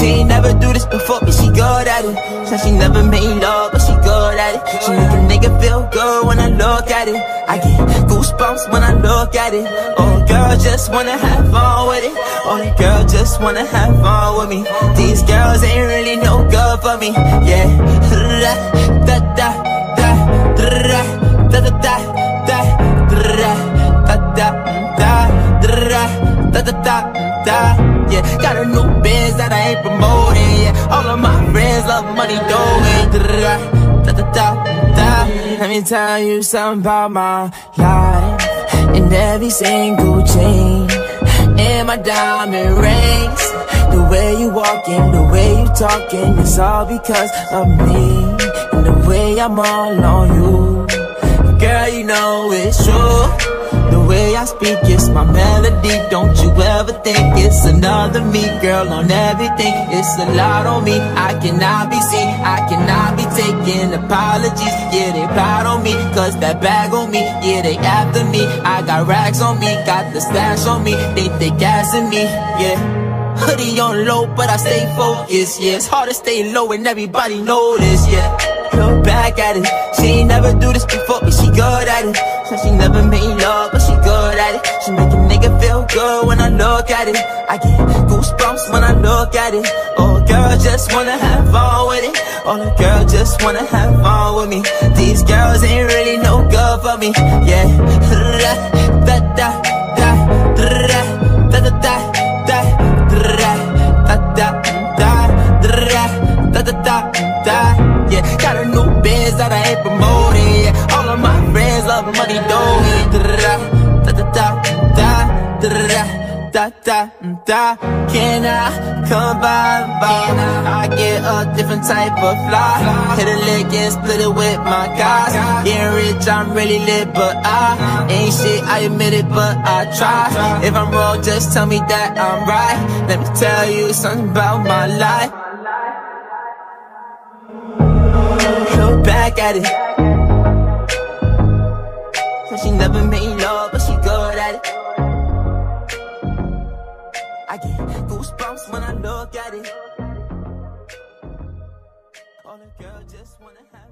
She ain't never do this before, but she good at it. Said she never made love, but she good at it. She make a nigga feel good when I look at it. I get goosebumps when I look at it. Oh, girl, just wanna have fun with it. Oh, girl, just wanna have fun with me. These girls ain't really no good for me. Yeah. Da da yeah got a new biz that I ain't promoting yeah. All of my friends love money doing da da da da let me tell you something about my life And every single chain. And my diamond rings. The way you walking the way you talking it's all because of me. And the way I'm all on you. Girl you know it's true. The way I speak, it's my melody. Don't you ever think it's another me Girl, on everything, it's a lot on me. I cannot be seen, I cannot be taking apologies. Yeah, they proud on me, cause that bag on me. Yeah, they after me, I got racks on me. Got the stash on me, they they gassing me, yeah. Hoodie on low, but I stay focused, yeah It's hard to stay low and everybody this, yeah. Look back at it, she ain't never do this before, but she good at it. Said she never made love, she it make a nigga feel good when I look at it I get goosebumps when I look at it Oh, girl, just wanna have fun with it Oh, the girl just wanna have fun with me These girls ain't really no good for me, yeah Da da da da da da da da da da da da da da da da. yeah got a new biz that I ain't promoting yeah all of my friends love money doing da da da da da da da da can I come by by I get a different type of fly hit a lick and split it with my guys getting rich I'm really lit but I ain't shit I admit it but I try if I'm wrong just tell me that I'm right let me tell you something about my life look back at it. She never I get goosebumps when I look at it. All the girls just wanna have.